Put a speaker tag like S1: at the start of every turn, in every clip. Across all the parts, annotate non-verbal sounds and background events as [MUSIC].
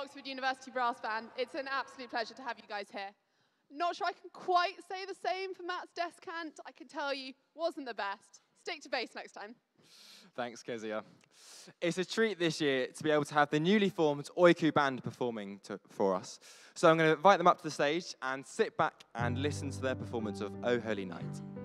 S1: Oxford
S2: University Brass Band. It's an absolute pleasure to have you guys here. Not sure I can quite say the same for Matt's descant. I can tell you, wasn't the best. Stick to bass next time.
S3: Thanks, Kezia. It's a treat this year to be able to have the newly formed OICCU band performing to, for us. So I'm going to invite them up to the stage and sit back and listen to their performance of Oh Holy Night.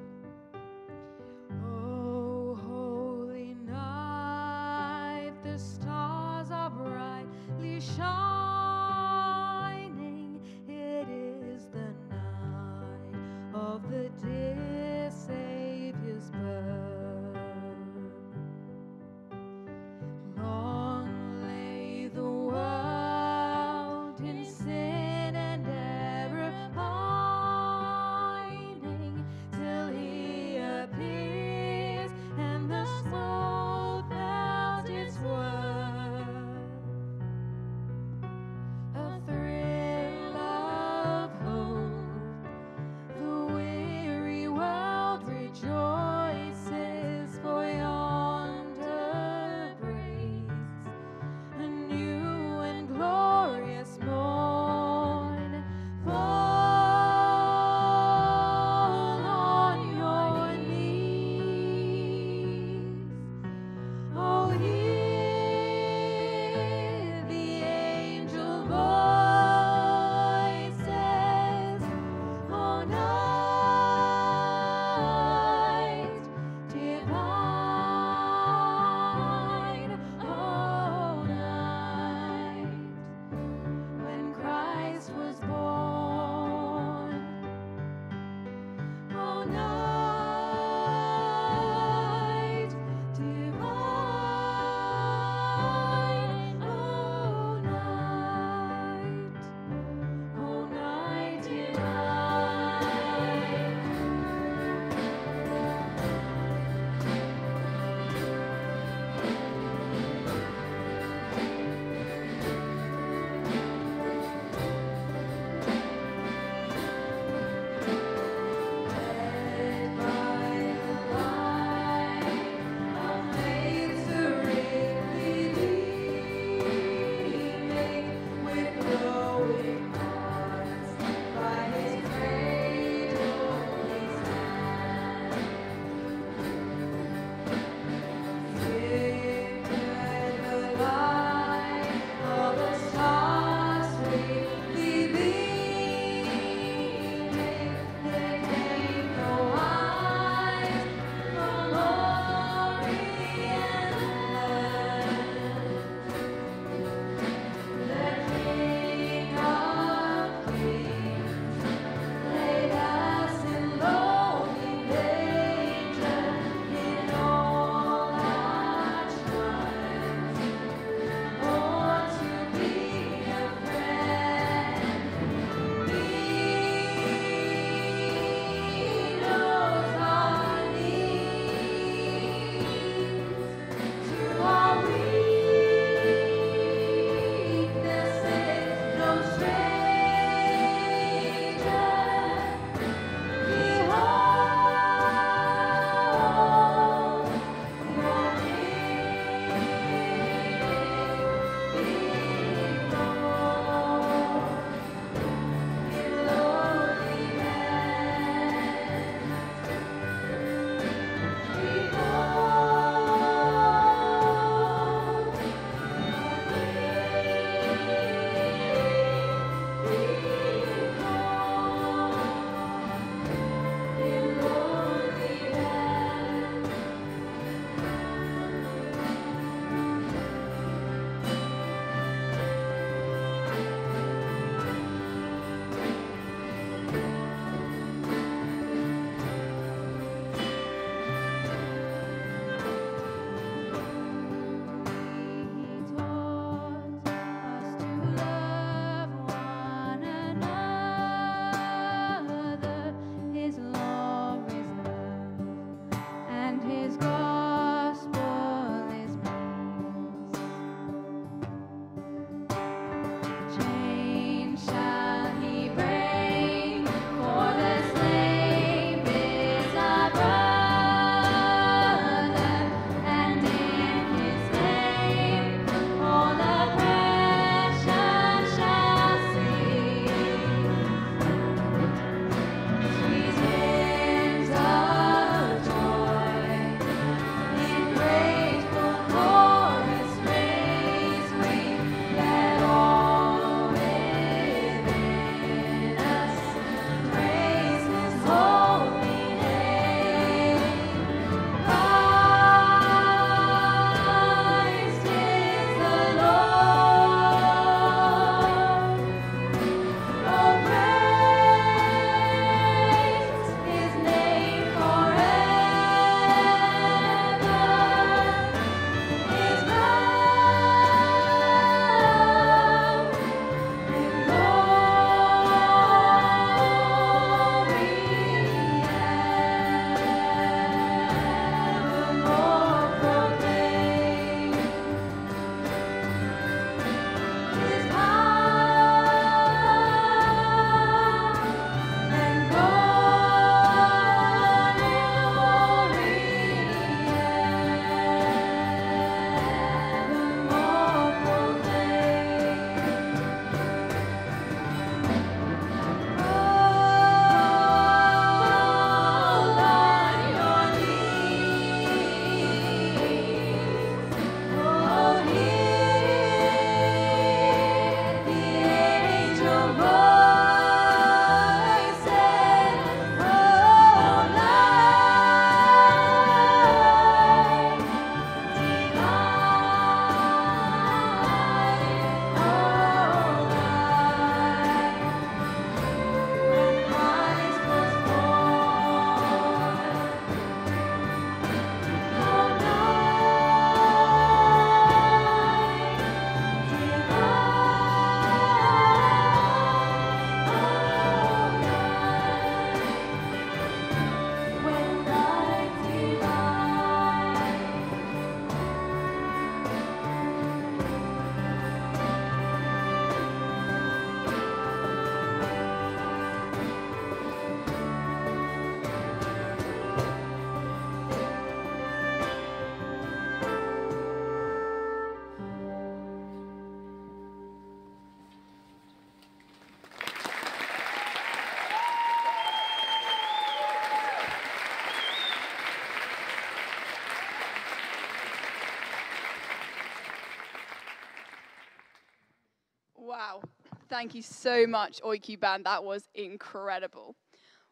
S4: Thank you so much, OICCU Band. That was incredible.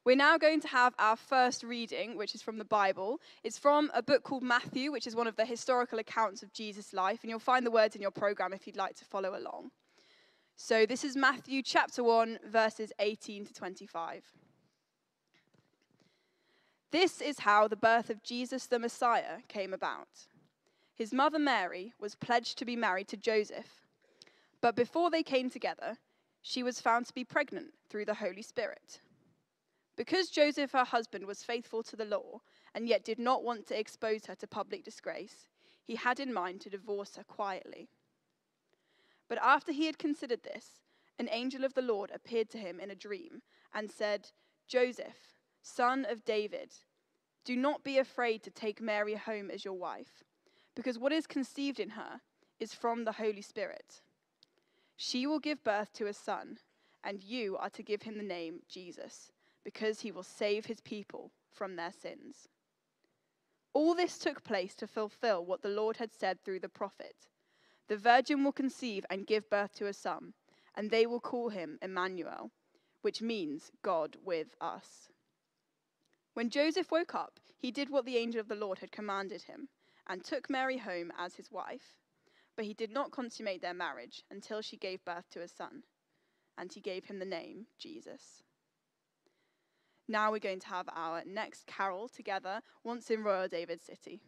S4: We're now going to have our first reading, which is from the Bible. It's from a book called Matthew, which is one of the historical accounts of Jesus' life, and you'll find the words in your program if you'd like to follow along. So this is Matthew chapter 1, verses 18 to 25. This is how the birth of Jesus the Messiah came about. His mother Mary was pledged to be married to Joseph, but before they came together, she was found to be pregnant through the Holy Spirit. Because Joseph, her husband, was faithful to the law and yet did not want to expose her to public disgrace, he had in mind to divorce her quietly. But after he had considered this, an angel of the Lord appeared to him in a dream and said, Joseph, son of David, do not be afraid to take Mary home as your wife, because what is conceived in her is from the Holy Spirit. She will give birth to a son, and you are to give him the name Jesus, because he will save his people from their sins. All this took place to fulfill what the Lord had said through the prophet The virgin will conceive and give birth to a son, and they will call him Emmanuel, which means God with us. When Joseph woke up, he did what the angel of the Lord had commanded him, and took Mary home as his wife. But he did not consummate their marriage until she gave birth to a son, and he gave him the name Jesus. Now we're going to have our next carol together, once in Royal David City.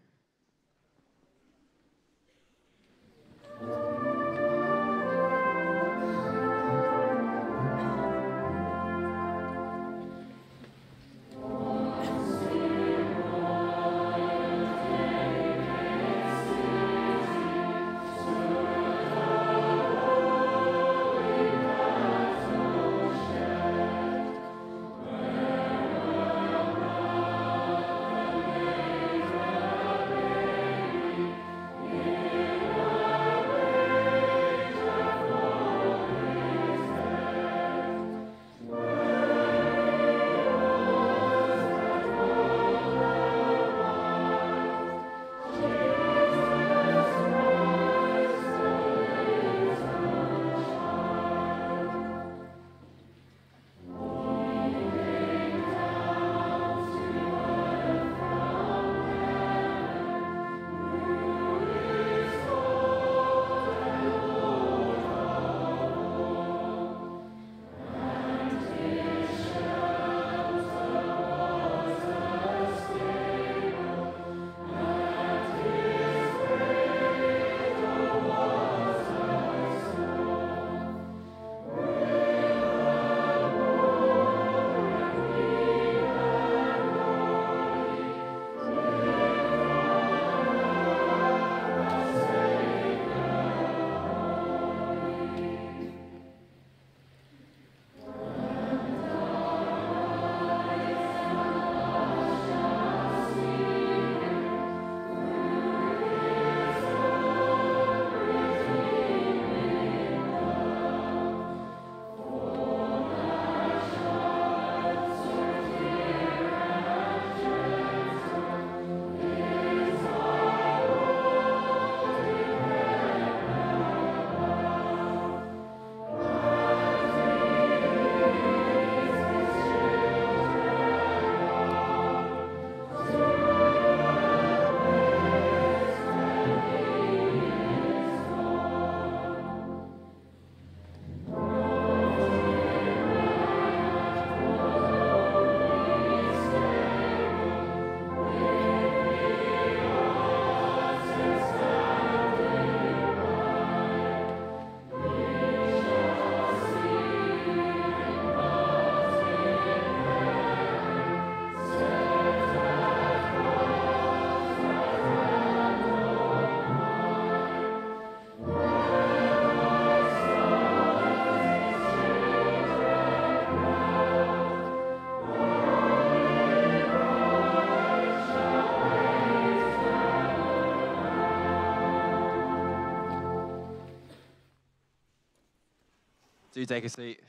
S5: Do take a seat.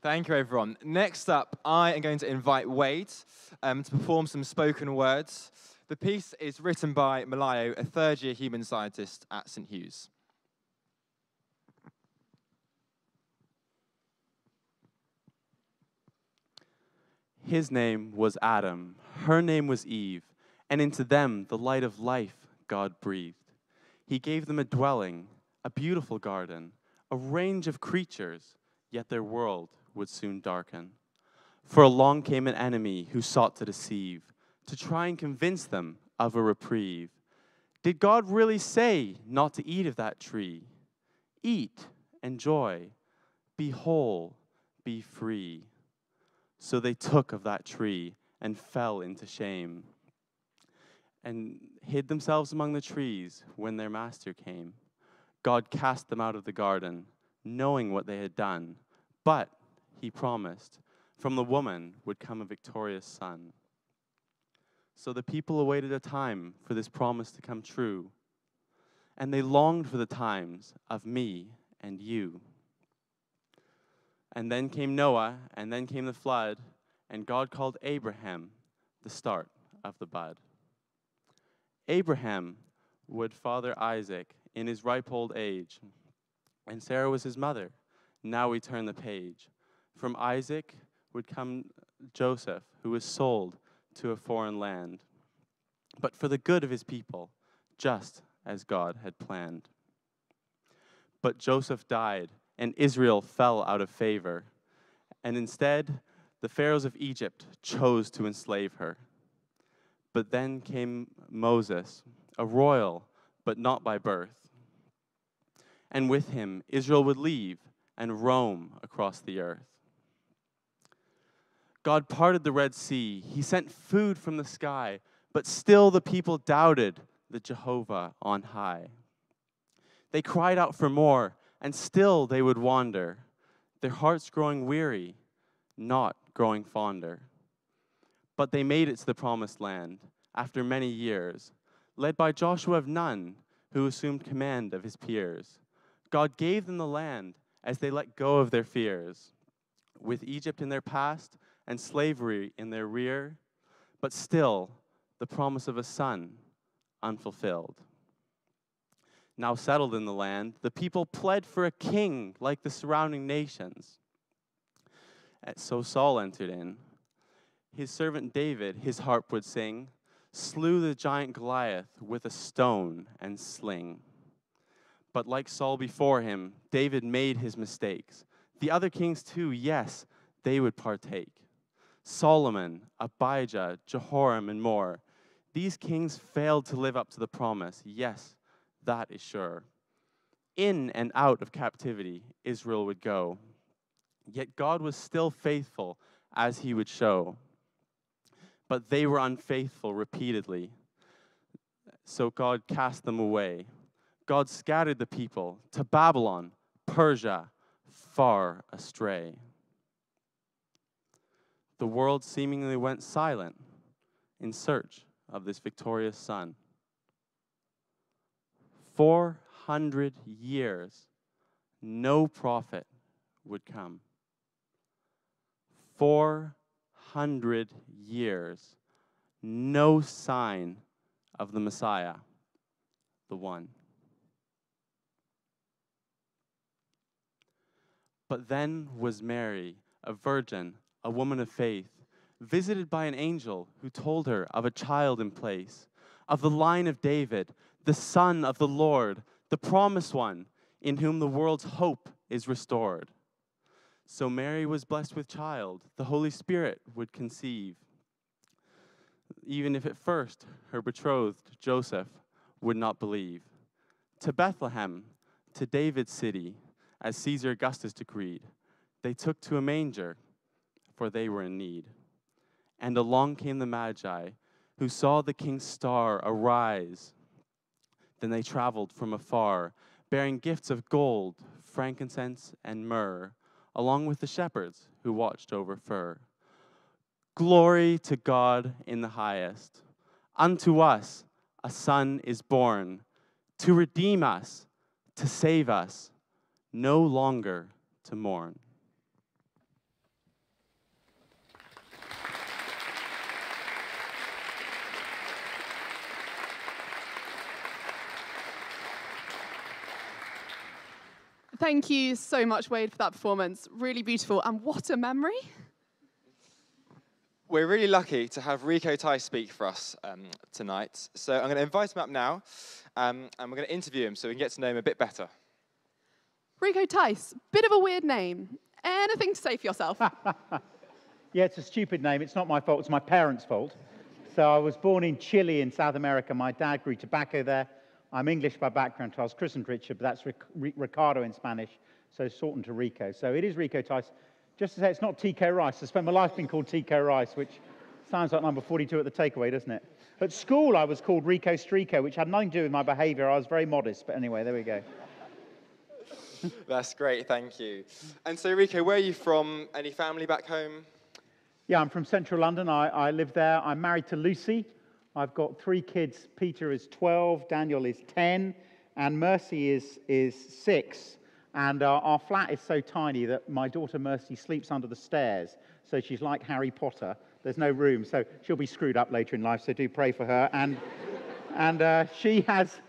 S5: Thank you, everyone. Next up, I am going to invite Wade um, to perform some spoken words. The piece is written by Malayo, a third year human scientist at St. Hugh's.
S6: His name was Adam, her name was Eve, and into them the light of life God breathed. He gave them a dwelling, a beautiful garden, a range of creatures yet their world would soon darken. For along came an enemy who sought to deceive, to try and convince them of a reprieve. Did God really say not to eat of that tree? Eat, enjoy, be whole, be free. So they took of that tree and fell into shame and hid themselves among the trees when their master came. God cast them out of the garden, knowing what they had done. But he promised, from the woman would come a victorious son. So the people awaited a time for this promise to come true, and they longed for the times of me and you. And then came Noah, and then came the flood, and God called Abraham the start of the bud. Abraham would father Isaac in his ripe old age, and Sarah was his mother. Now we turn the page. From Isaac would come Joseph, who was sold to a foreign land, but for the good of his people, just as God had planned. But Joseph died, and Israel fell out of favor, and instead, the pharaohs of Egypt chose to enslave her. But then came Moses, a royal, but not by birth. And with him, Israel would leave and roam across the earth. God parted the Red Sea. He sent food from the sky, but still the people doubted the Jehovah on high. They cried out for more, and still they would wander, their hearts growing weary, not growing fonder. But they made it to the promised land after many years, led by Joshua of Nun, who assumed command of his peers. God gave them the land as they let go of their fears, with Egypt in their past and slavery in their rear, but still the promise of a son unfulfilled. Now settled in the land, the people pled for a king like the surrounding nations. And so Saul entered in. His servant David, his harp would sing, slew the giant Goliath with a stone and sling. But like Saul before him, David made his mistakes. The other kings, too, yes, they would partake. Solomon, Abijah, Jehoram, and more. These kings failed to live up to the promise. Yes, that is sure. In and out of captivity, Israel would go. Yet God was still faithful, as he would show. But they were unfaithful repeatedly. So God cast them away. God scattered the people to Babylon, Persia, far astray. The world seemingly went silent in search of this victorious son. 400 years, no prophet would come. 400 years, no sign of the Messiah, the one. But then was Mary, a virgin, a woman of faith, visited by an angel who told her of a child in place, of the line of David, the son of the Lord, the promised one, in whom the world's hope is restored. So Mary was blessed with child, the Holy Spirit would conceive. Even if at first her betrothed, Joseph, would not believe. To Bethlehem, to David's city, as Caesar Augustus decreed, they took to a manger, for they were in need. And along came the Magi, who saw the king's star arise. Then they traveled from afar, bearing gifts of gold, frankincense, and myrrh, along with the shepherds who watched over fur. Glory to God in the highest. Unto us a son is born, to redeem us, to save us, no longer to mourn.
S2: Thank you so much, Wade, for that performance. Really beautiful. And what a memory.
S5: We're really lucky to have Rico Tice speak for us um, tonight. So I'm going to invite him up now, um, and we're going to interview him so we can get to know him a bit better.
S2: Rico Tice, bit of a weird name. Anything to say for yourself? [LAUGHS]
S7: Yeah, it's a stupid name. It's not my fault. It's my parents' fault. So I was born in Chile in South America. My dad grew tobacco there. I'm English by background. so I was christened Richard, but that's Ric- Ri- Ricardo in Spanish. So shortened to Rico. So it is Rico Tice. Just to say, it's not Tico Rice. I spent my life being called Tico Rice, which sounds like number 42 at the takeaway, doesn't it? At school, I was called Rico Strico, which had nothing to do with my behavior. I was very modest. But anyway, there we go. [LAUGHS]
S5: That's great, thank you. And so, Rico, where are you from? Any family back home?
S7: Yeah, I'm from central London. I, I live there. I'm married to Lucy. I've got three kids. Peter is 12, Daniel is 10, and Mercy is, is 6. And uh, our flat is so tiny that my daughter Mercy sleeps under the stairs. So she's like Harry Potter. There's no room. So she'll be screwed up later in life. So do pray for her. And, and uh, she has,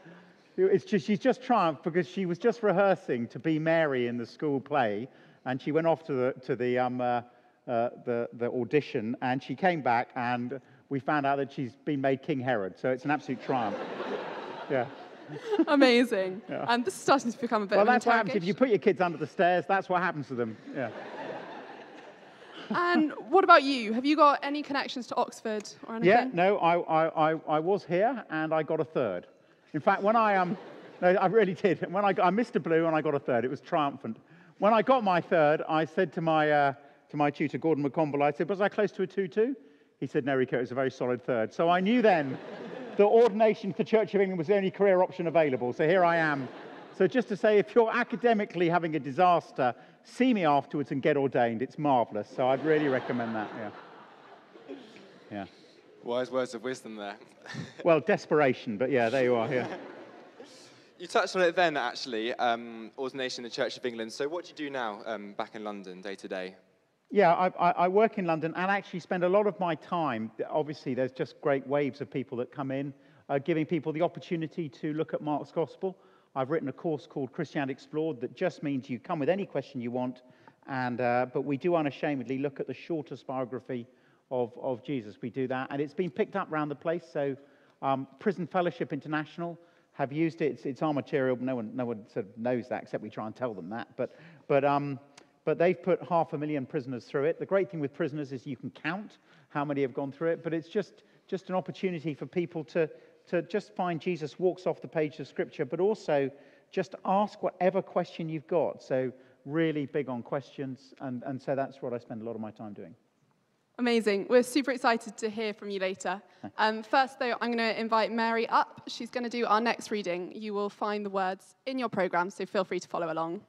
S7: it's just, she's just triumphed because she was just rehearsing to be Mary in the school play. And she went off to the, to the, um, uh, uh, the, the audition and she came back and we found out that she's been made King Herod. So it's an absolute triumph. [LAUGHS] yeah.
S2: Amazing. And this is starting to become a bit
S7: Well,
S2: of
S7: that's what happens if you put your kids under the stairs. That's what happens to them. Yeah.
S2: And what about you? Have you got any connections to Oxford or anything?
S7: Yeah, no, I, I, I, I was here and I got a third. In fact, when I um, no, I really did. When I, got, I missed a blue and I got a third, it was triumphant. When I got my third, I said to my, uh, to my tutor, Gordon McConville, I said, was I close to a 2-2? He said, no, Rico, it was a very solid third. So I knew then [LAUGHS] that ordination for Church of England was the only career option available. So here I am. So just to say, if you're academically having a disaster, see me afterwards and get ordained. It's marvellous. So I'd really recommend that, yeah. Yeah.
S5: Wise words of wisdom there. [LAUGHS]
S7: Well, desperation, but yeah, there you are. Yeah. [LAUGHS]
S5: you touched on it then, actually, um, ordination in the Church of England. So, what do you do now um, back in London, day to day?
S7: Yeah, I, I, I work in London and actually spend a lot of my time. Obviously, there's just great waves of people that come in, uh, giving people the opportunity to look at Mark's Gospel. I've written a course called Christianity Explored that just means you come with any question you want, and uh, but we do unashamedly look at the shortest biography of, of Jesus. We do that, and it's been picked up around the place. So, um, Prison Fellowship International have used it. It's, it's our material. No one, no one sort of knows that, except we try and tell them that. But, but, um, but they've put half a million prisoners through it. The great thing with prisoners is you can count how many have gone through it, but it's just, just an opportunity for people to, to just find Jesus walks off the page of Scripture, but also just ask whatever question you've got. So, really big on questions, and, and so that's what I spend a lot of my time doing.
S2: Amazing. We're super excited to hear from you later. Um, first, though, I'm going to invite Mary up. She's going to do our next reading. You will find the words in your program, so feel free to follow along.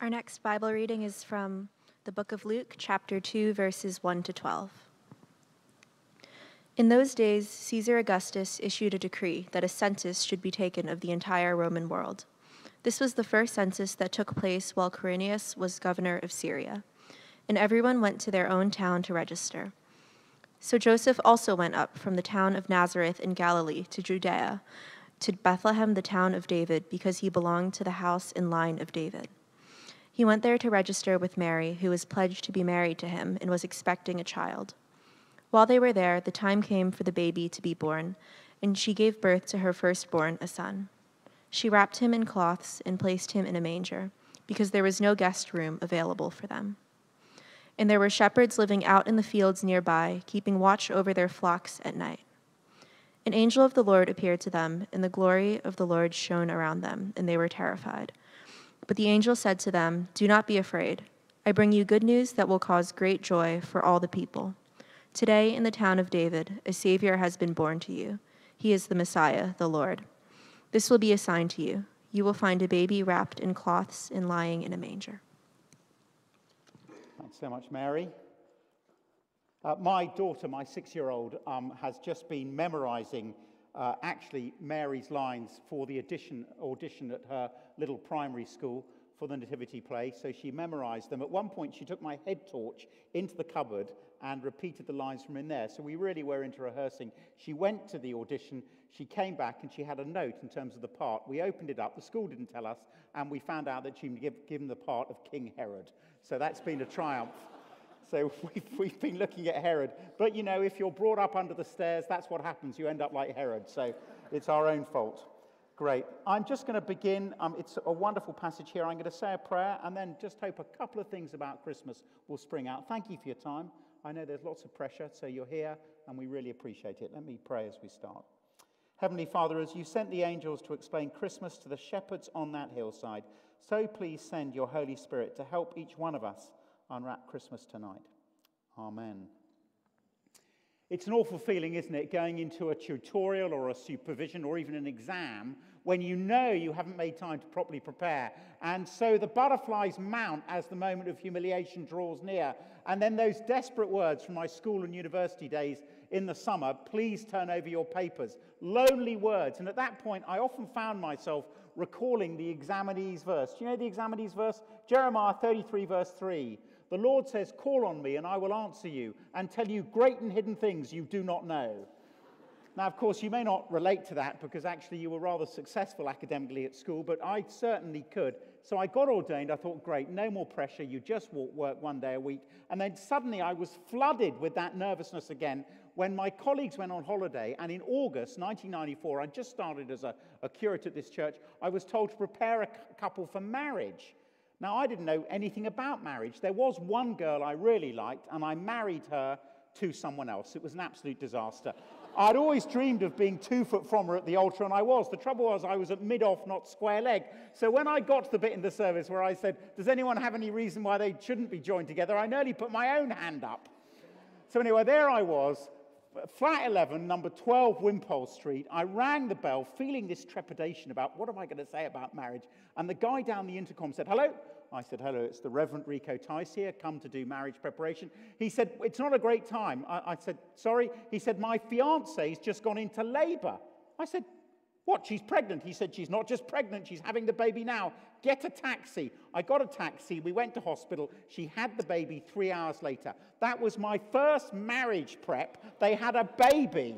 S8: Our next Bible reading is from the book of Luke, chapter 2, verses 1 to 12. In those days, Caesar Augustus issued a decree that a census should be taken of the entire Roman world. This was the first census that took place while Quirinius was governor of Syria, and everyone went to their own town to register. So Joseph also went up from the town of Nazareth in Galilee to Judea, to Bethlehem, the town of David, because he belonged to the house and line of David. He went there to register with Mary, who was pledged to be married to him and was expecting a child. While they were there, the time came for the baby to be born, and she gave birth to her firstborn, a son. She wrapped him in cloths and placed him in a manger, because there was no guest room available for them. And there were shepherds living out in the fields nearby, keeping watch over their flocks at night. An angel of the Lord appeared to them, and the glory of the Lord shone around them, and they were terrified. But the angel said to them, Do not be afraid. I bring you good news that will cause great joy for all the people. Today, in the town of David, a Savior has been born to you. He is the Messiah, the Lord. This will be a sign to you. You will find a baby wrapped in cloths and lying in a manger.
S7: Thanks so much, Mary. Uh, my daughter, my six year old, um, has just been memorizing uh, actually Mary's lines for the audition, audition at her little primary school for the nativity play, so she memorized them. At one point, she took my head torch into the cupboard and repeated the lines from in there. So we really were into rehearsing. She went to the audition, she came back, and she had a note in terms of the part. We opened it up, the school didn't tell us, and we found out that she'd been given the part of King Herod. So that's been a triumph. So [LAUGHS] we've, we've been looking at Herod. But you know, if you're brought up under the stairs, that's what happens. You end up like Herod. So it's our own fault. Great. I'm just going to begin. Um, it's a wonderful passage here. I'm going to say a prayer and then just hope a couple of things about Christmas will spring out. Thank you for your time. I know there's lots of pressure, so you're here and we really appreciate it. Let me pray as we start. Heavenly Father, as you sent the angels to explain Christmas to the shepherds on that hillside, so please send your Holy Spirit to help each one of us unwrap Christmas tonight. Amen. It's an awful feeling, isn't it, going into a tutorial or a supervision or even an exam when you know you haven't made time to properly prepare. And so the butterflies mount as the moment of humiliation draws near. And then those desperate words from my school and university days in the summer please turn over your papers. Lonely words. And at that point, I often found myself recalling the examinee's verse. Do you know the examinee's verse? Jeremiah 33, verse 3. The Lord says, Call on me, and I will answer you and tell you great and hidden things you do not know. Now, of course, you may not relate to that because actually you were rather successful academically at school, but I certainly could. So I got ordained. I thought, great, no more pressure. You just walk, work one day a week. And then suddenly I was flooded with that nervousness again when my colleagues went on holiday. And in August 1994, I just started as a, a curate at this church, I was told to prepare a couple for marriage. Now, I didn't know anything about marriage. There was one girl I really liked, and I married her to someone else. It was an absolute disaster. I'd always dreamed of being two foot from her at the altar, and I was. The trouble was, I was at mid off, not square leg. So when I got to the bit in the service where I said, Does anyone have any reason why they shouldn't be joined together? I nearly put my own hand up. So anyway, there I was, flat 11, number 12 Wimpole Street. I rang the bell, feeling this trepidation about what am I going to say about marriage. And the guy down the intercom said, Hello. I said, Hello, it's the Reverend Rico Tice here, come to do marriage preparation. He said, It's not a great time. I, I said, Sorry. He said, My fiance's just gone into labor. I said, What? She's pregnant. He said, She's not just pregnant, she's having the baby now. Get a taxi. I got a taxi. We went to hospital. She had the baby three hours later. That was my first marriage prep. They had a baby.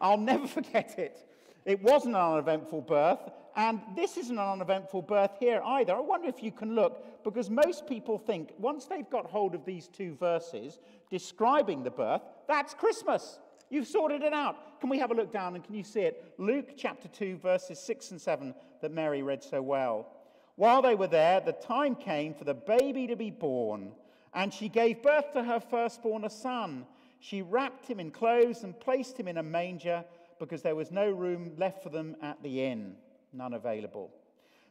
S7: I'll never [LAUGHS] forget it. It wasn't an uneventful birth, and this isn't an uneventful birth here either. I wonder if you can look, because most people think once they've got hold of these two verses describing the birth, that's Christmas. You've sorted it out. Can we have a look down and can you see it? Luke chapter 2, verses 6 and 7 that Mary read so well. While they were there, the time came for the baby to be born, and she gave birth to her firstborn, a son. She wrapped him in clothes and placed him in a manger because there was no room left for them at the inn, none available.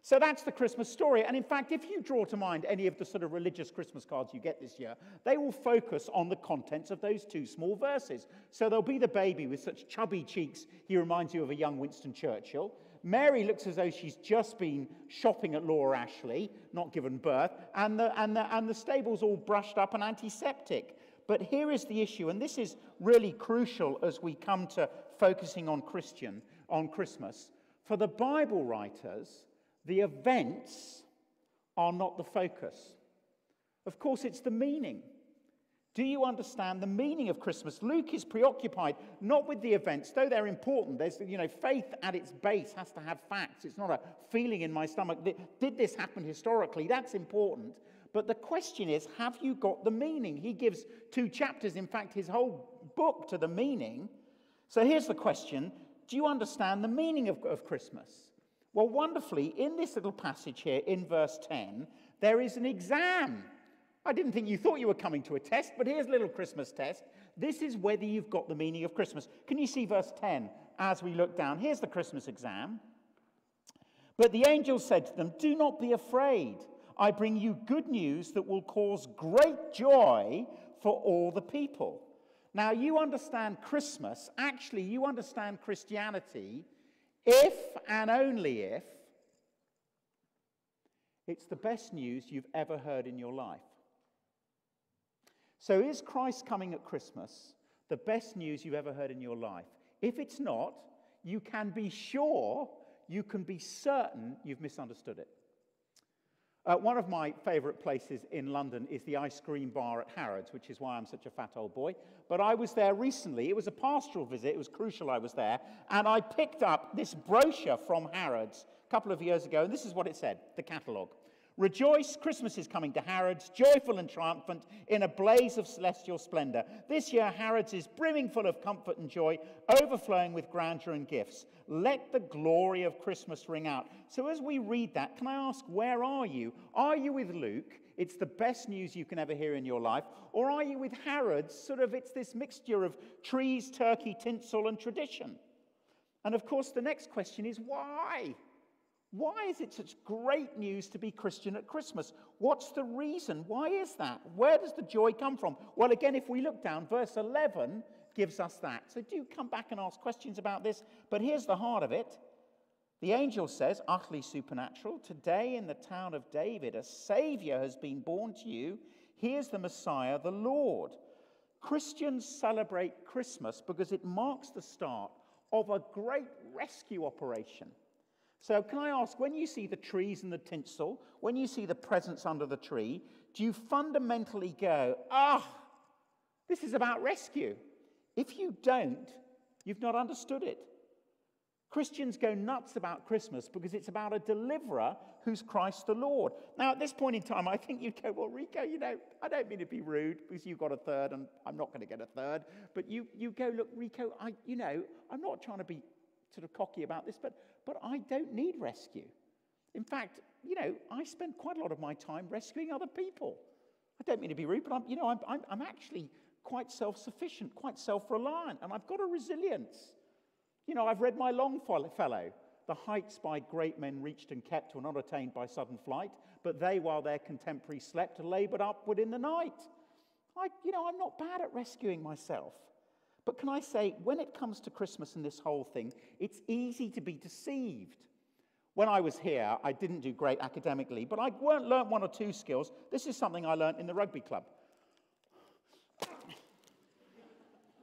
S7: So that's the Christmas story. And in fact, if you draw to mind any of the sort of religious Christmas cards you get this year, they will focus on the contents of those two small verses. So there'll be the baby with such chubby cheeks, he reminds you of a young Winston Churchill. Mary looks as though she's just been shopping at Laura Ashley, not given birth, and the, and the, and the stable's all brushed up and antiseptic. But here is the issue, and this is really crucial as we come to focusing on Christian, on Christmas. For the Bible writers, the events are not the focus. Of course, it's the meaning. Do you understand the meaning of Christmas? Luke is preoccupied not with the events, though they're important. There's, you know, faith at its base has to have facts. It's not a feeling in my stomach. Did this happen historically? That's important. But the question is, have you got the meaning? He gives two chapters, in fact, his whole book to the meaning. So here's the question Do you understand the meaning of, of Christmas? Well, wonderfully, in this little passage here in verse 10, there is an exam. I didn't think you thought you were coming to a test, but here's a little Christmas test. This is whether you've got the meaning of Christmas. Can you see verse 10 as we look down? Here's the Christmas exam. But the angel said to them, Do not be afraid. I bring you good news that will cause great joy for all the people. Now, you understand Christmas, actually, you understand Christianity if and only if it's the best news you've ever heard in your life. So, is Christ coming at Christmas the best news you've ever heard in your life? If it's not, you can be sure, you can be certain you've misunderstood it. Uh, one of my favourite places in London is the ice cream bar at Harrods, which is why I'm such a fat old boy. But I was there recently. It was a pastoral visit. It was crucial I was there. And I picked up this brochure from Harrods a couple of years ago. And this is what it said the catalogue. Rejoice, Christmas is coming to Harrods, joyful and triumphant, in a blaze of celestial splendor. This year, Harrods is brimming full of comfort and joy, overflowing with grandeur and gifts. Let the glory of Christmas ring out. So, as we read that, can I ask, where are you? Are you with Luke? It's the best news you can ever hear in your life. Or are you with Harrods? Sort of, it's this mixture of trees, turkey, tinsel, and tradition. And of course, the next question is why? Why is it such great news to be Christian at Christmas? What's the reason? Why is that? Where does the joy come from? Well, again, if we look down, verse 11 gives us that. So do come back and ask questions about this. But here's the heart of it. The angel says, utterly supernatural, today in the town of David, a Savior has been born to you. Here's the Messiah, the Lord. Christians celebrate Christmas because it marks the start of a great rescue operation. So, can I ask, when you see the trees and the tinsel, when you see the presents under the tree, do you fundamentally go, ah, this is about rescue? If you don't, you've not understood it. Christians go nuts about Christmas because it's about a deliverer who's Christ the Lord. Now, at this point in time, I think you'd go, Well, Rico, you know, I don't mean to be rude because you've got a third and I'm not going to get a third. But you, you go, Look, Rico, I, you know, I'm not trying to be sort of cocky about this, but, but I don't need rescue. In fact, you know, I spend quite a lot of my time rescuing other people. I don't mean to be rude, but I'm, you know, I'm, I'm, I'm actually quite self sufficient, quite self reliant, and I've got a resilience. You know, I've read my Longfellow. The heights by great men reached and kept were not attained by sudden flight, but they, while their contemporaries slept, labored upward in the night. I, you know, I'm not bad at rescuing myself. But can I say, when it comes to Christmas and this whole thing, it's easy to be deceived. When I was here, I didn't do great academically, but I learned one or two skills. This is something I learned in the rugby club.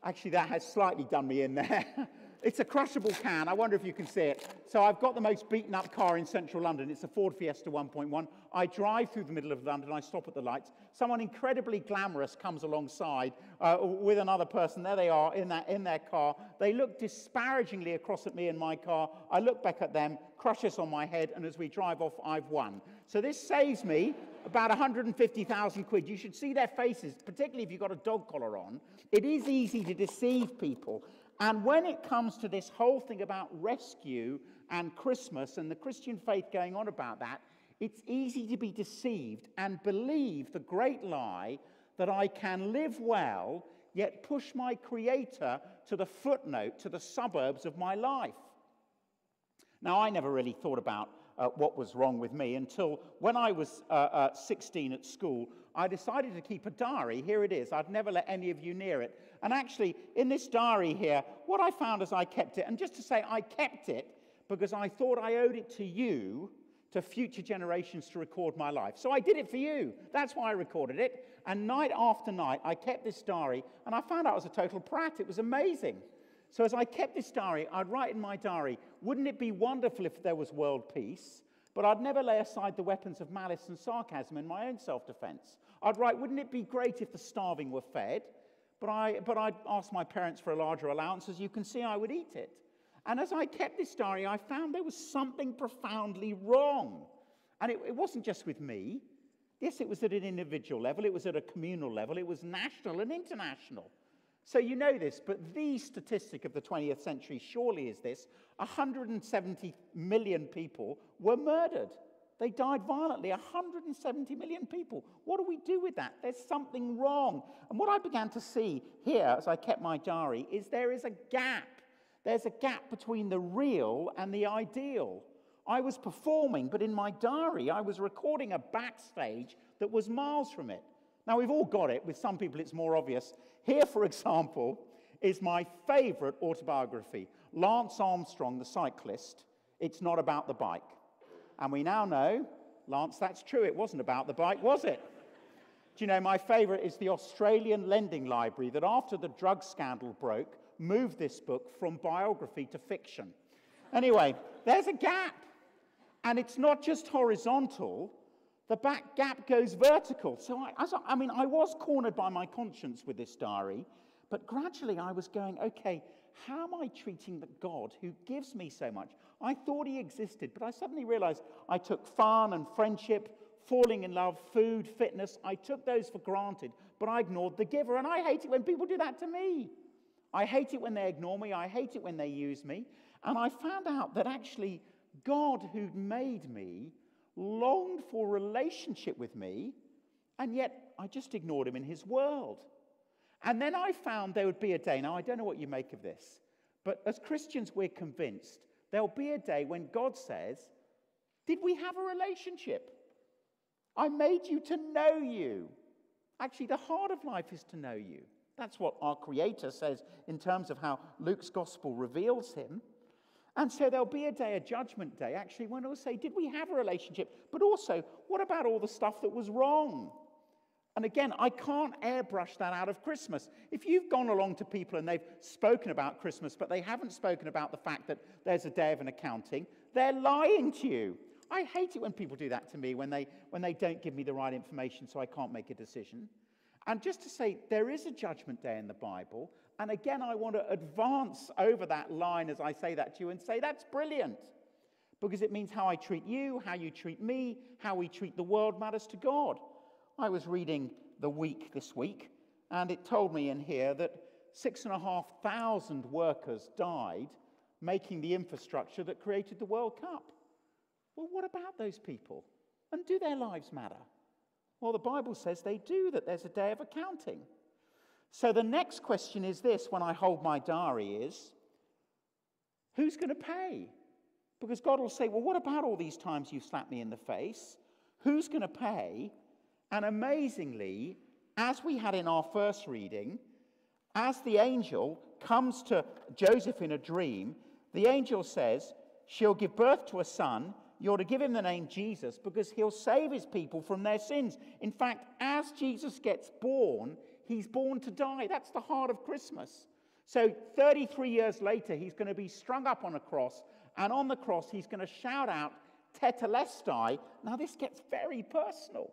S7: Actually, that has slightly done me in there. [LAUGHS] It's a crushable can. I wonder if you can see it. So I've got the most beaten up car in central London. It's a Ford Fiesta 1.1. I drive through the middle of London. I stop at the lights. Someone incredibly glamorous comes alongside uh, with another person. There they are in, that, in their car. They look disparagingly across at me in my car. I look back at them, crushes on my head, and as we drive off, I've won. So this saves me about 150,000 quid. You should see their faces, particularly if you've got a dog collar on. It is easy to deceive people. And when it comes to this whole thing about rescue and Christmas and the Christian faith going on about that, it's easy to be deceived and believe the great lie that I can live well, yet push my Creator to the footnote, to the suburbs of my life. Now, I never really thought about uh, what was wrong with me until when I was uh, uh, 16 at school, I decided to keep a diary. Here it is. I'd never let any of you near it. And actually, in this diary here, what I found is I kept it. And just to say, I kept it because I thought I owed it to you, to future generations, to record my life. So I did it for you. That's why I recorded it. And night after night, I kept this diary. And I found out I was a total prat. It was amazing. So as I kept this diary, I'd write in my diary, wouldn't it be wonderful if there was world peace? But I'd never lay aside the weapons of malice and sarcasm in my own self defense. I'd write, wouldn't it be great if the starving were fed? But, I, but I'd ask my parents for a larger allowance. As you can see, I would eat it. And as I kept this diary, I found there was something profoundly wrong. And it, it wasn't just with me. Yes, it was at an individual level, it was at a communal level, it was national and international. So you know this, but the statistic of the 20th century surely is this 170 million people were murdered. They died violently. 170 million people. What do we do with that? There's something wrong. And what I began to see here as I kept my diary is there is a gap. There's a gap between the real and the ideal. I was performing, but in my diary, I was recording a backstage that was miles from it. Now, we've all got it. With some people, it's more obvious. Here, for example, is my favorite autobiography Lance Armstrong, the cyclist. It's not about the bike. And we now know, Lance, that's true. It wasn't about the bike, was it? Do you know, my favorite is the Australian Lending Library that, after the drug scandal broke, moved this book from biography to fiction. Anyway, there's a gap. And it's not just horizontal, the back gap goes vertical. So I, I, I mean, I was cornered by my conscience with this diary, but gradually I was going, okay, how am I treating the God who gives me so much? I thought he existed, but I suddenly realized I took fun and friendship, falling in love, food, fitness. I took those for granted, but I ignored the giver. And I hate it when people do that to me. I hate it when they ignore me. I hate it when they use me. And I found out that actually God, who made me, longed for relationship with me, and yet I just ignored him in his world. And then I found there would be a day, now I don't know what you make of this, but as Christians, we're convinced there'll be a day when God says, Did we have a relationship? I made you to know you. Actually, the heart of life is to know you. That's what our Creator says in terms of how Luke's gospel reveals him. And so there'll be a day, a judgment day, actually, when it'll say, Did we have a relationship? But also, what about all the stuff that was wrong? And again, I can't airbrush that out of Christmas. If you've gone along to people and they've spoken about Christmas, but they haven't spoken about the fact that there's a day of an accounting, they're lying to you. I hate it when people do that to me, when they, when they don't give me the right information so I can't make a decision. And just to say, there is a judgment day in the Bible. And again, I want to advance over that line as I say that to you and say, that's brilliant. Because it means how I treat you, how you treat me, how we treat the world matters to God. I was reading The Week this week, and it told me in here that six and a half thousand workers died making the infrastructure that created the World Cup. Well, what about those people? And do their lives matter? Well, the Bible says they do, that there's a day of accounting. So the next question is this when I hold my diary is who's going to pay? Because God will say, well, what about all these times you slapped me in the face? Who's going to pay? And amazingly, as we had in our first reading, as the angel comes to Joseph in a dream, the angel says, She'll give birth to a son. You're to give him the name Jesus because he'll save his people from their sins. In fact, as Jesus gets born, he's born to die. That's the heart of Christmas. So 33 years later, he's going to be strung up on a cross, and on the cross, he's going to shout out, Tetelestai. Now, this gets very personal.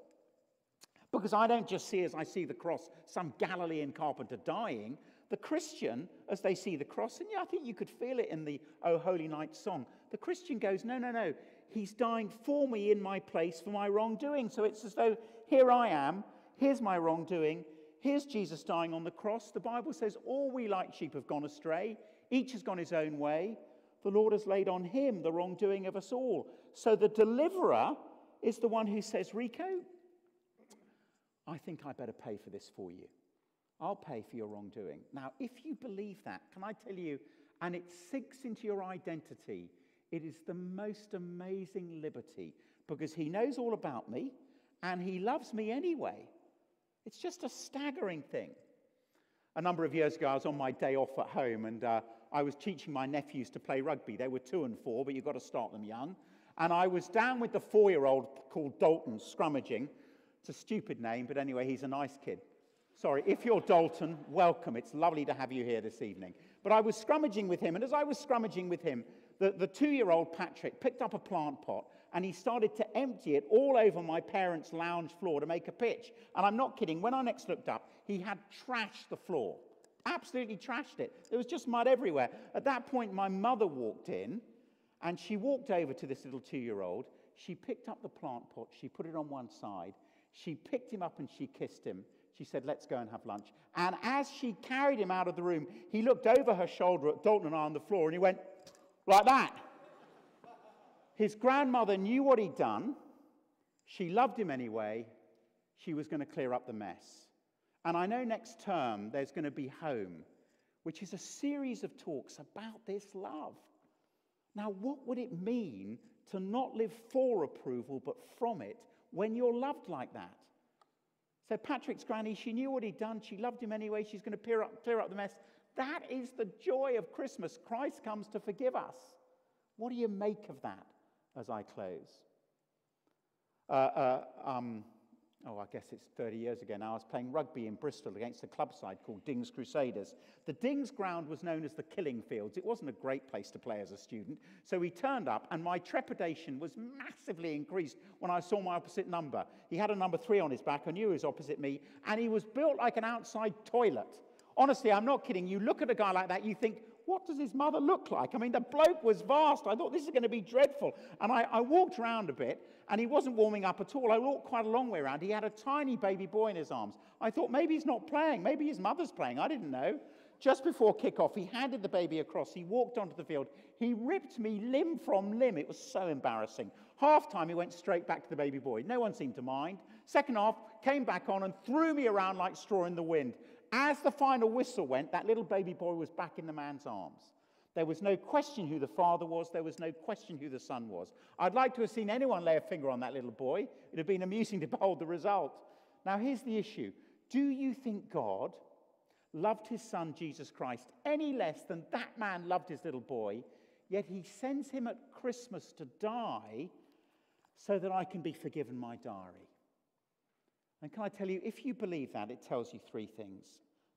S7: Because I don't just see as I see the cross some Galilean carpenter dying. The Christian, as they see the cross, and yeah, I think you could feel it in the Oh Holy Night song, the Christian goes, No, no, no, he's dying for me in my place for my wrongdoing. So it's as though here I am, here's my wrongdoing, here's Jesus dying on the cross. The Bible says, All we like sheep have gone astray, each has gone his own way. The Lord has laid on him the wrongdoing of us all. So the deliverer is the one who says, Rico, I think I better pay for this for you. I'll pay for your wrongdoing. Now, if you believe that, can I tell you, and it sinks into your identity, it is the most amazing liberty because he knows all about me and he loves me anyway. It's just a staggering thing. A number of years ago, I was on my day off at home and uh, I was teaching my nephews to play rugby. They were two and four, but you've got to start them young. And I was down with the four year old called Dalton, scrummaging. It's a stupid name, but anyway, he's a nice kid. Sorry, if you're Dalton, welcome. It's lovely to have you here this evening. But I was scrummaging with him, and as I was scrummaging with him, the, the two year old Patrick picked up a plant pot and he started to empty it all over my parents' lounge floor to make a pitch. And I'm not kidding, when I next looked up, he had trashed the floor. Absolutely trashed it. There was just mud everywhere. At that point, my mother walked in and she walked over to this little two year old. She picked up the plant pot, she put it on one side, she picked him up and she kissed him. She said, Let's go and have lunch. And as she carried him out of the room, he looked over her shoulder at Dalton and I on the floor and he went, like that. His grandmother knew what he'd done. She loved him anyway. She was going to clear up the mess. And I know next term there's going to be Home, which is a series of talks about this love. Now, what would it mean to not live for approval but from it when you're loved like that? So, Patrick's granny, she knew what he'd done. She loved him anyway. She's going to clear up, clear up the mess. That is the joy of Christmas. Christ comes to forgive us. What do you make of that as I close? Uh, uh, um, oh, I guess it's 30 years ago now, I was playing rugby in Bristol against a club side called Dings Crusaders. The Dings ground was known as the killing fields. It wasn't a great place to play as a student. So we turned up, and my trepidation was massively increased when I saw my opposite number. He had a number three on his back. I knew he was opposite me, and he was built like an outside toilet. Honestly, I'm not kidding. You look at a guy like that, you think, what does his mother look like? I mean, the bloke was vast. I thought this is going to be dreadful. And I, I, walked around a bit, and he wasn't warming up at all. I walked quite a long way around. He had a tiny baby boy in his arms. I thought maybe he's not playing. Maybe his mother's playing. I didn't know. Just before kickoff, he handed the baby across. He walked onto the field. He ripped me limb from limb. It was so embarrassing. Half time, he went straight back to the baby boy. No one seemed to mind. Second half, came back on and threw me around like straw in the wind. As the final whistle went, that little baby boy was back in the man's arms. There was no question who the father was. There was no question who the son was. I'd like to have seen anyone lay a finger on that little boy. It would have been amusing to [LAUGHS] behold the result. Now, here's the issue Do you think God loved his son, Jesus Christ, any less than that man loved his little boy, yet he sends him at Christmas to die so that I can be forgiven my diary? And can I tell you, if you believe that, it tells you three things.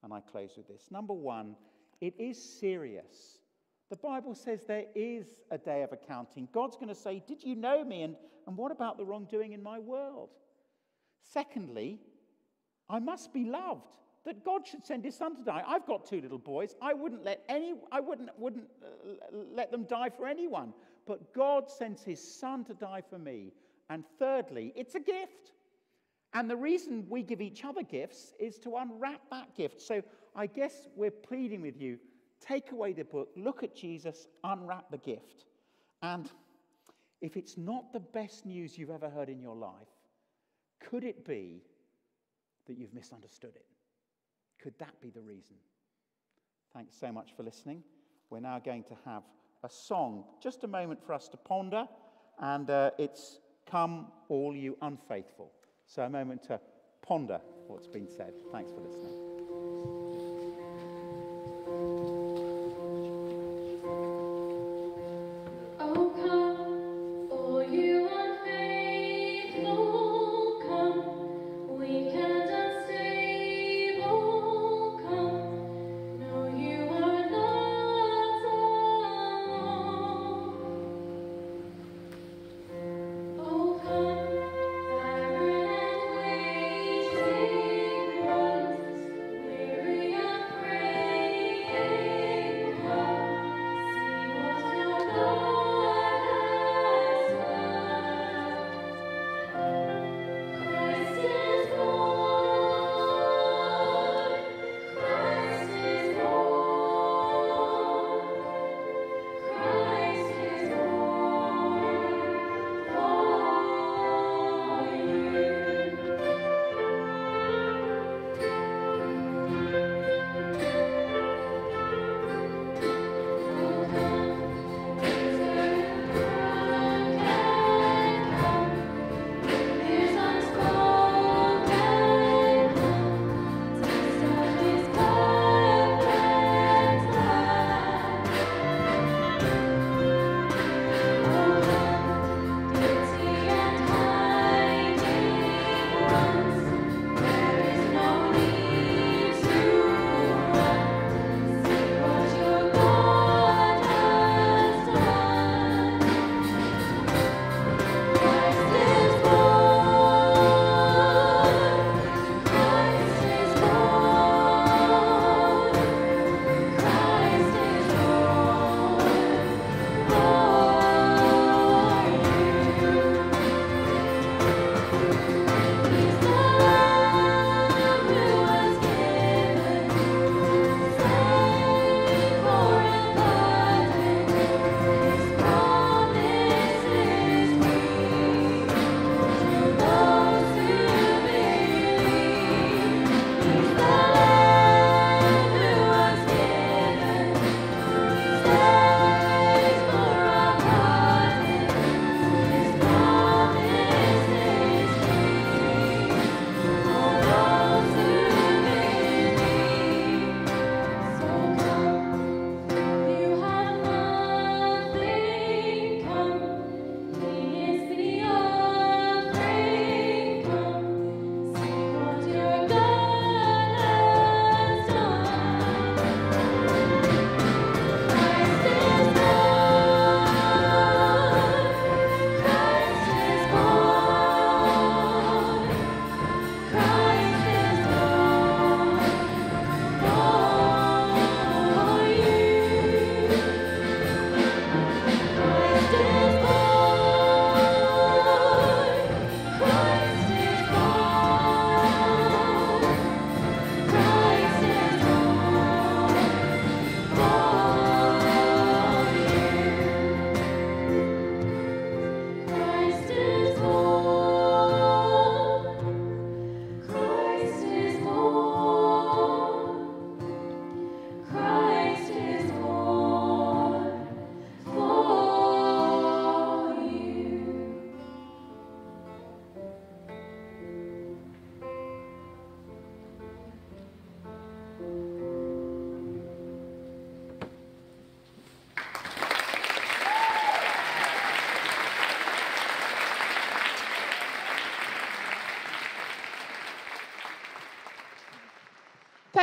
S7: And I close with this. Number one, it is serious the Bible says there is a day of accounting. God's going to say, Did you know me? And, and what about the wrongdoing in my world? Secondly, I must be loved. That God should send his son to die. I've got two little boys. I wouldn't let any I wouldn't, wouldn't uh, let them die for anyone. But God sends his son to die for me. And thirdly, it's a gift. And the reason we give each other gifts is to unwrap that gift. So I guess we're pleading with you take away the book, look at Jesus, unwrap the gift. And if it's not the best news you've ever heard in your life, could it be that you've misunderstood it? Could that be the reason? Thanks so much for listening. We're now going to have a song, just a moment for us to ponder, and uh, it's Come, All You Unfaithful. So, a moment to ponder what's been said. Thanks for listening.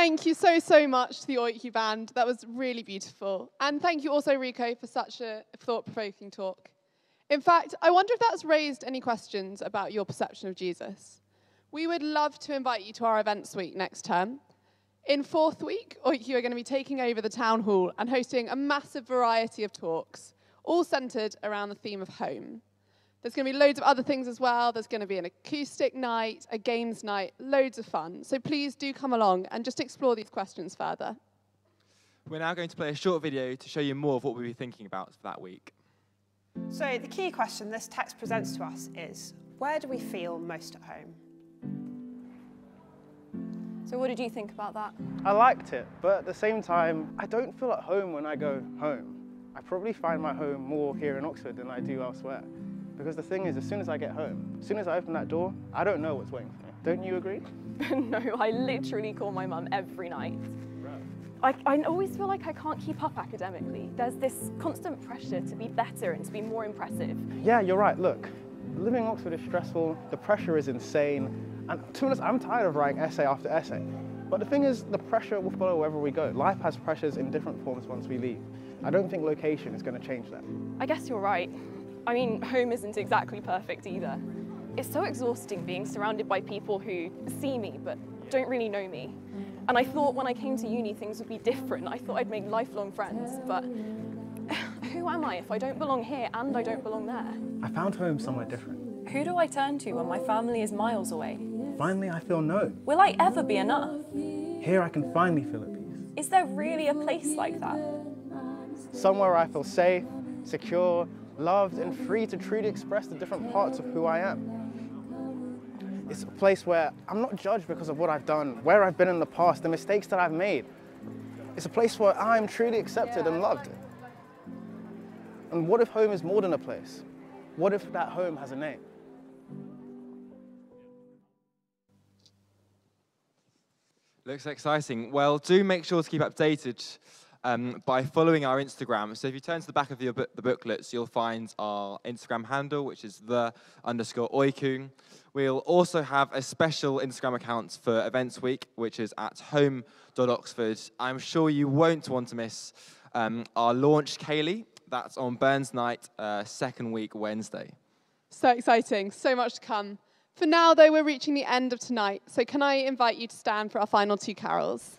S2: Thank you so, so much to the OICCU Band. That was really beautiful. And thank you also, Rico, for such a thought provoking talk. In fact, I wonder if that's raised any questions about your perception of Jesus. We would love to invite you to our events week next term. In fourth week, OICCU are going to be taking over the town hall and hosting a massive variety of talks, all centered around the theme of home. There's going to be loads of other things as well. There's going to be an acoustic night, a games night, loads of fun. So please do come along and just explore these questions further.
S5: We're now going to play a short video to show you more of what we'll be thinking about for that week.
S9: So the key question this text presents to us is, where do we feel most at home?
S10: So what did you think about that?
S11: I liked it, but at the same time, I don't feel at home when I go home. I probably find my home more here in Oxford than I do elsewhere. Because the thing is, as soon as I get home, as soon as I open that door, I don't know what's waiting for me. Don't you agree? [LAUGHS]
S10: no, I literally call my mum every night. I, I always feel like I can't keep up academically. There's this constant pressure to be better and to be more impressive.
S11: Yeah, you're right. Look, living in Oxford is stressful. The pressure is insane. And to be honest, I'm tired of writing essay after essay. But the thing is, the pressure will follow wherever we go. Life has pressures in different forms once we leave. I don't think location is going to change that.
S10: I guess you're right. I mean, home isn't exactly perfect either. It's so exhausting being surrounded by people who see me but don't really know me. And I thought when I came to uni things would be different. I thought I'd make lifelong friends, but [SIGHS] who am I if I don't belong here and I don't belong there?
S11: I found home somewhere different.
S12: Who do I turn to when my family is miles away?
S11: Finally, I feel known.
S12: Will I ever be enough?
S11: Here I can finally feel at peace.
S12: Is there really a place like that?
S11: Somewhere I feel safe, secure, loved, and free to truly express the different parts of who I am. It's a place where I'm not judged because of what I've done, where I've been in the past, the mistakes that I've made. It's a place where I'm truly accepted and loved. And what if home is more than a place? What if that home has a name?
S5: Looks exciting. Well, do make sure to keep updated um, by following our Instagram. So if you turn to the back of your bu- the booklets, you'll find our Instagram handle, which is the underscore oiccu. We'll also have a special Instagram account for Events Week, which is at home.oxford. I'm sure you won't want to miss um, our launch, ceilidh. That's on Burns Night, uh, second week, Wednesday.
S2: So exciting, so much to come. For now, though, we're reaching the end of tonight, so can I invite you to stand for our final two carols?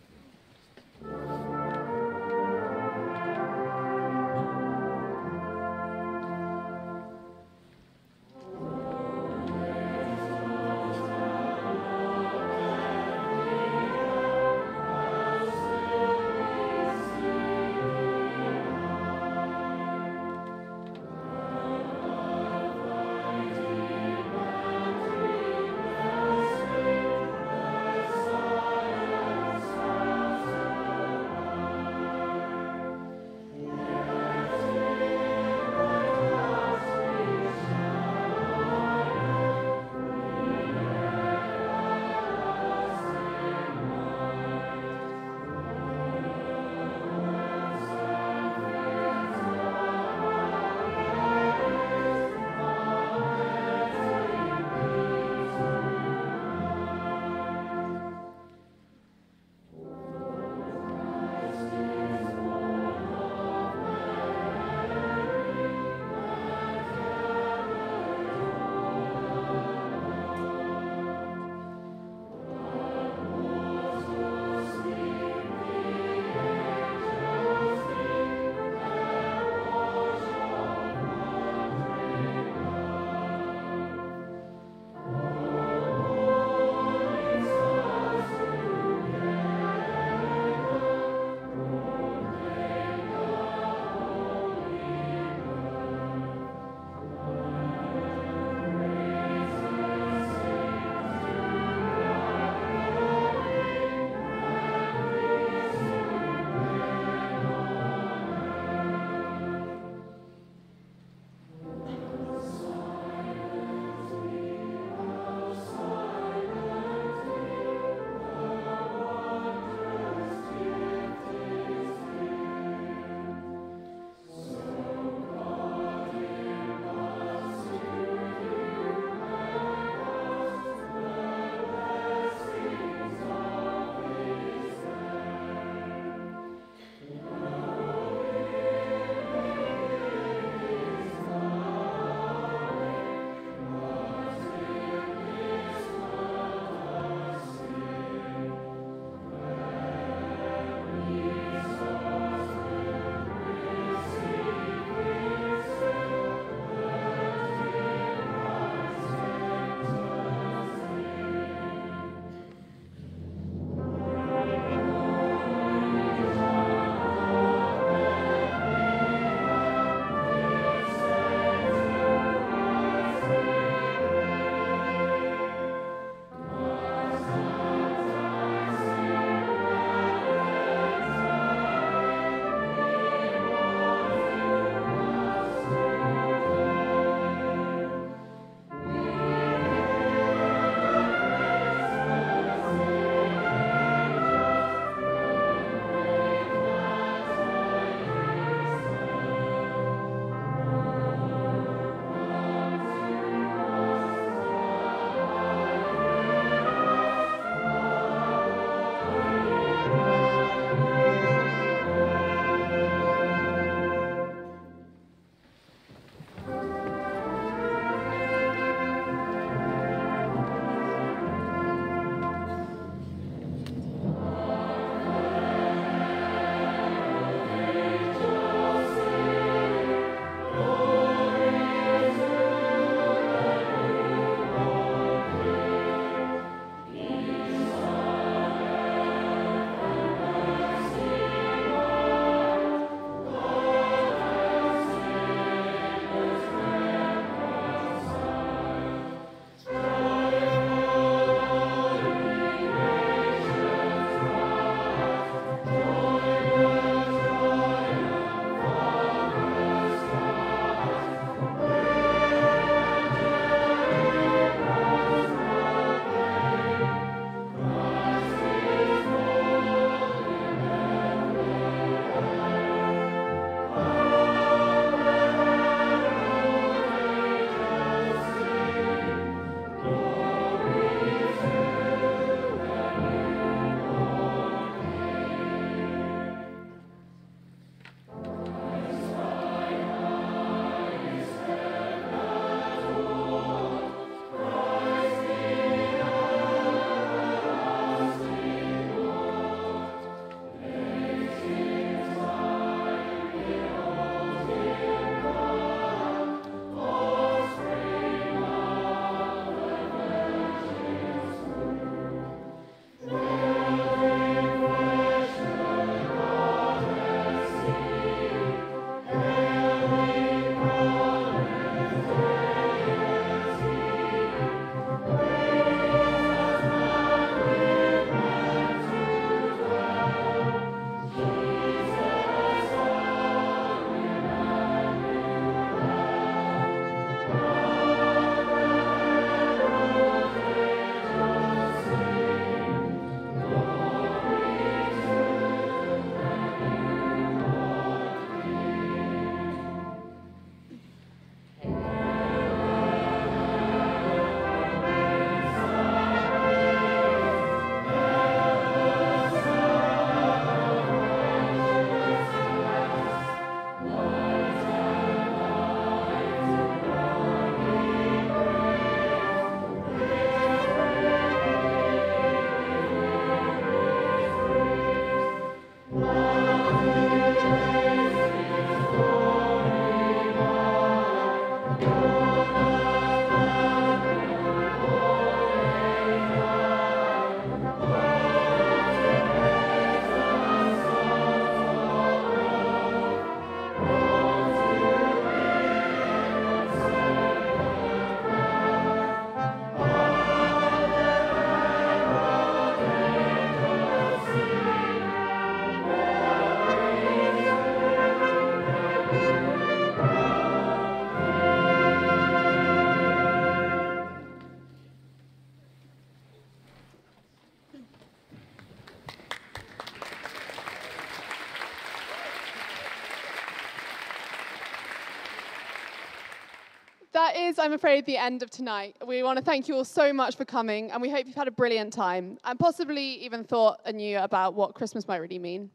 S2: That is, I'm afraid, the end of tonight. We want to thank you all so much for coming, and we hope you've had a brilliant time and possibly even thought anew about what Christmas might really mean.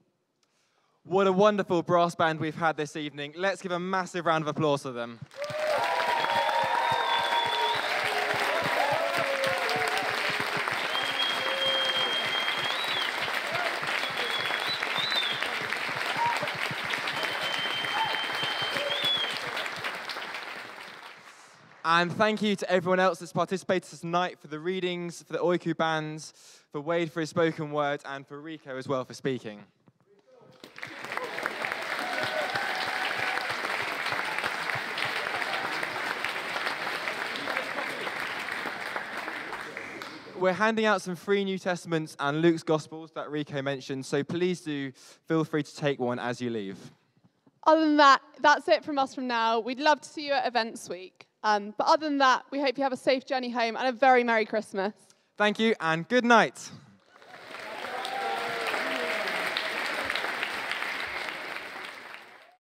S5: What a wonderful brass band we've had this evening. Let's give a massive round of applause to them. And thank you to everyone else that's participated tonight for the readings, for the OICCU bands, for Wade for his spoken word, and for Rico as well for speaking. We're handing out some free New Testaments and Luke's Gospels that Rico mentioned, so please do feel free to take one as you leave.
S2: Other than that, that's it from us from now. We'd love to see you at Events Week. Um, but other than that, we hope you have a safe journey home and a very Merry Christmas.
S5: Thank you and good night.